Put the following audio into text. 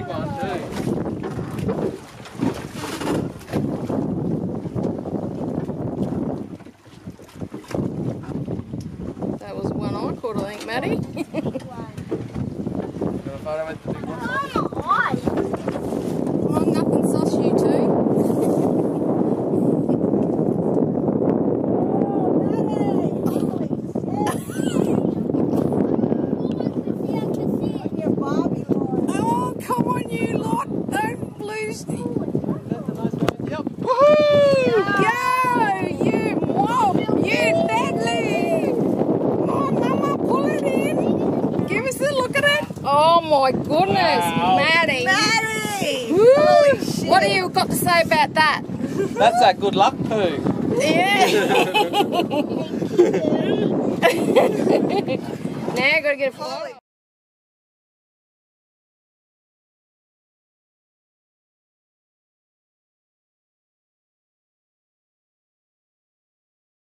big one too. That was one I caught, I think, Maddie. Got a photo with the big one? oh, nothing sus, you two. Oh, come on, you lot. Don't lose the. That's a nice one. Yep. Woohoo! Go! You mob! You Natalie! Oh, Mama, pull it in. Give us a look at it. Oh my goodness, Wow. Maddie. Maddie! Woo! Holy shit! What do you got to say about that? That's that good luck poo. Yeah. now I gotta get a photo.